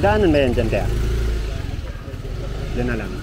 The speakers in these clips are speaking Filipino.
May daanan ba yan dyan, Tia? Diyan na lang.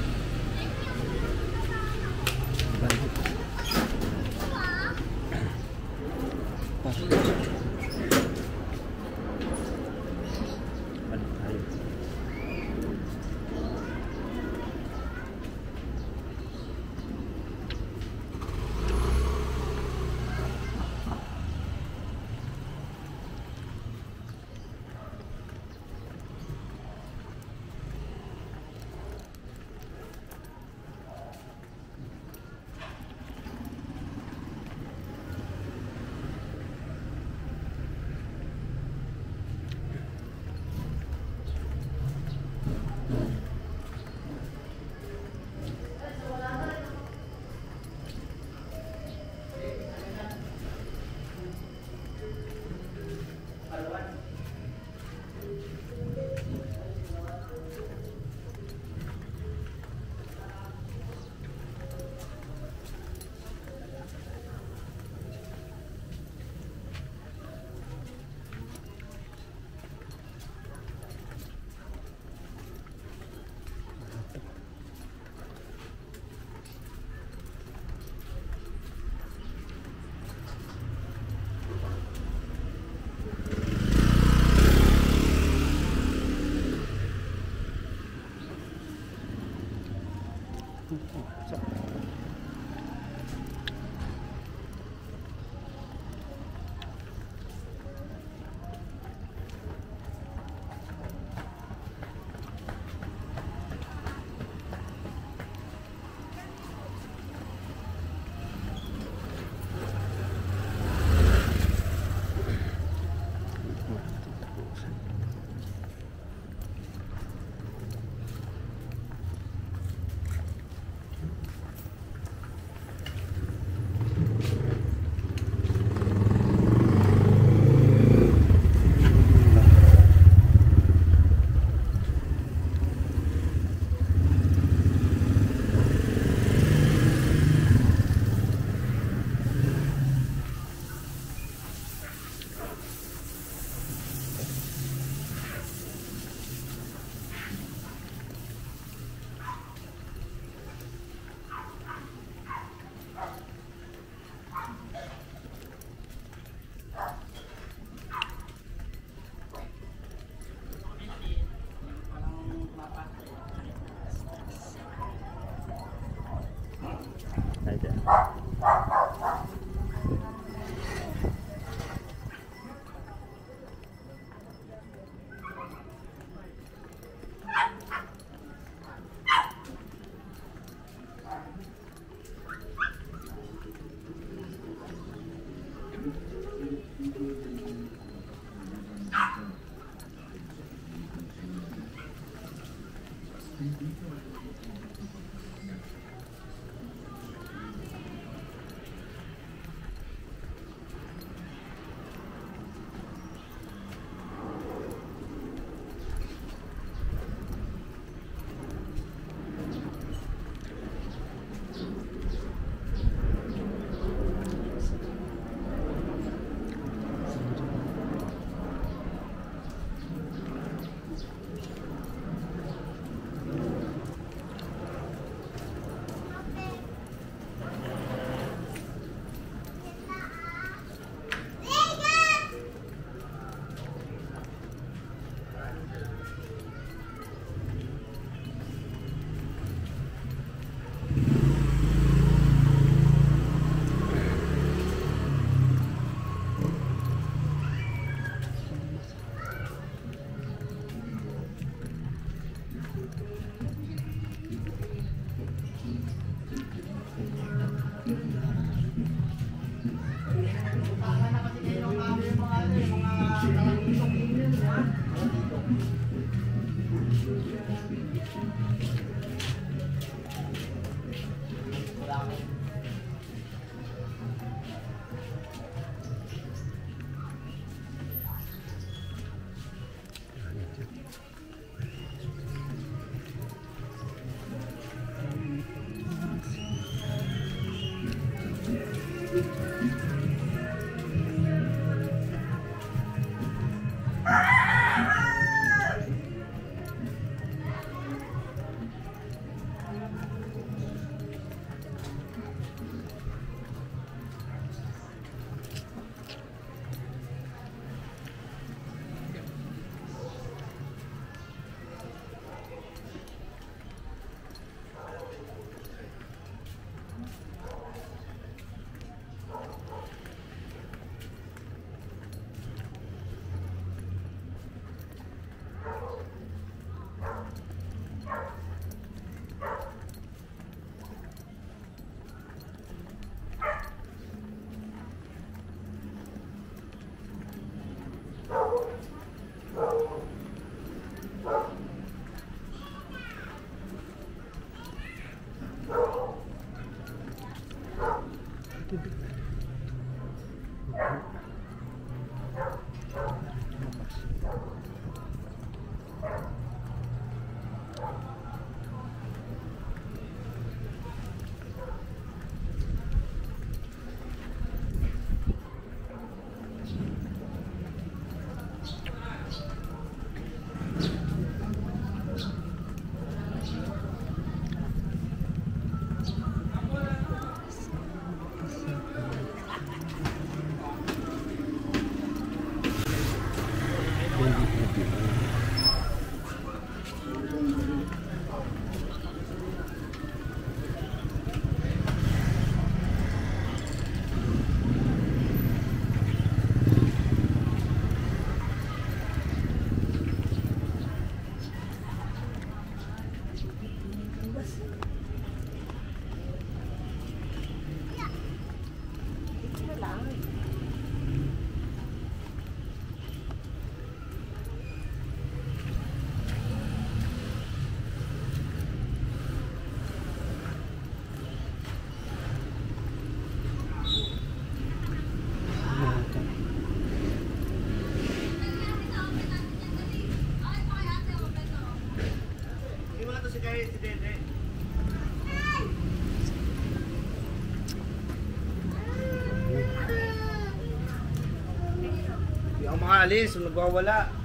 Makaalis, nagwawala.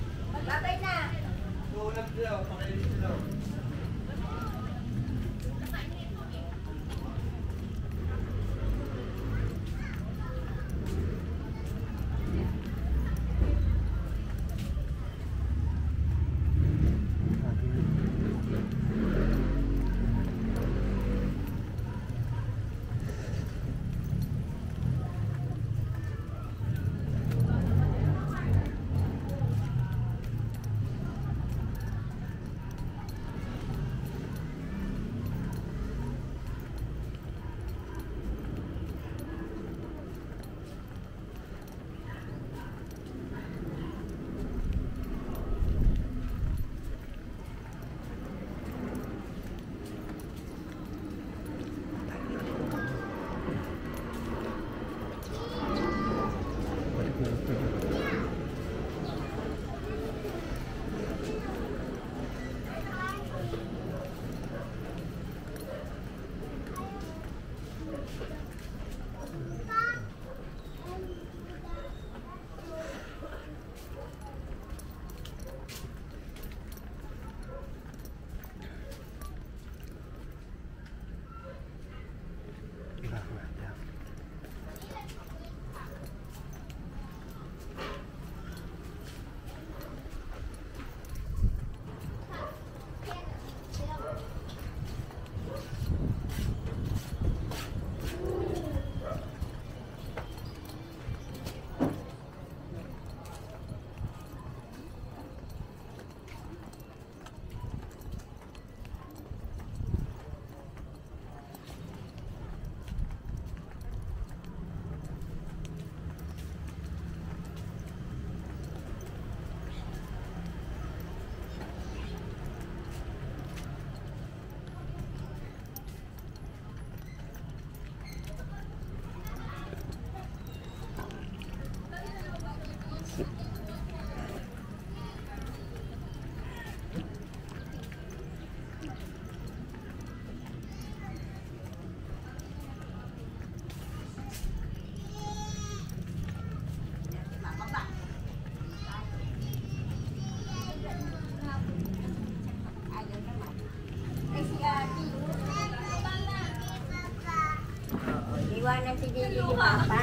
Iwanan si Dili ni Papa.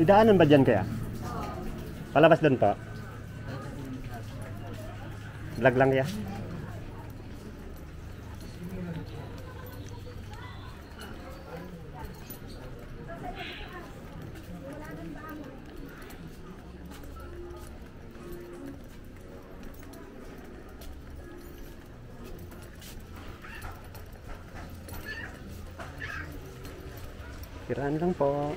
Idaanan ba dyan kaya? Palabas doon po. Vlog lang ya. Kiraan lang po.